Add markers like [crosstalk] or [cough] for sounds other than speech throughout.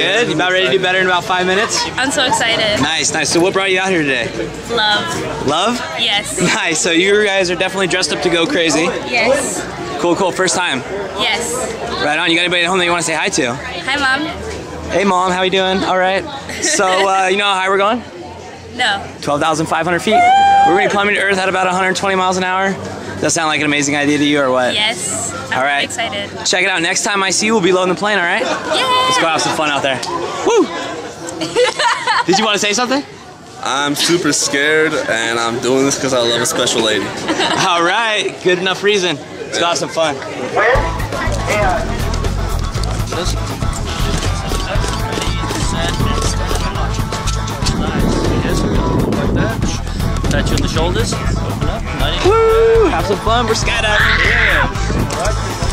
Good? You about ready to do better in about five minutes? I'm so excited. Nice, nice. So what brought you out here today? Love. Love? Yes. [laughs] Nice. So you guys are definitely dressed up to go crazy. Yes. Cool, cool. First time. Yes. Right on. You got anybody at home that you want to say hi to? Hi, Mom. Hey, mom. How you doing? All right. So [laughs] uh, you know how high we're going? No. 12,500 feet. We're going to be plummeting to Earth at about 120 miles an hour. Does that sound like an amazing idea to you or what? Yes. I'm All right. excited. Check it out. Next time I see you, we'll be loading the plane, all right? Yeah. Let's go have some fun out there. Woo! [laughs] Did you want to say something? I'm super scared, and I'm doing this because I love a special lady. [laughs] All right. Good enough reason. Let's go have some fun. Touch you on the shoulders. Open up. Nice. Woo! Have some fun. We're skydiving. Hey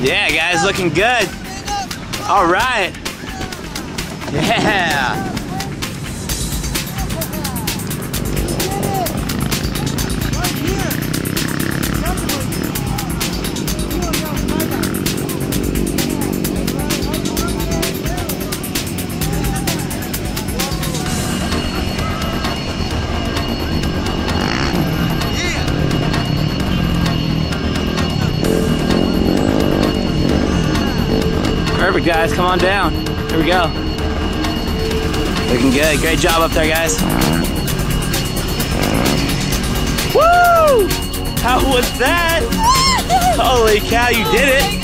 Yeah, guys, looking good. All right. Yeah. Guys. Come on down. Here we go. Looking good. Great job up there, guys. Woo! How was that? Holy cow, you did it.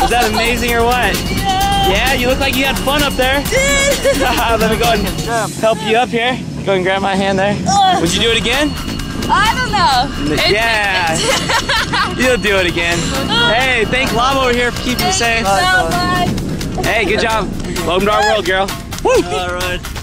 Was that amazing or what? Yeah, yeah, you look like you had fun up there. [laughs] Let me go ahead and help you up here. Go ahead and grab my hand there. Would you do it again? I don't know. It's- Yeah. [laughs] You'll do it again. Hey, thank Lava over here for keeping you safe. so much. Hey, good job. Welcome to our world, girl. Woo! All right.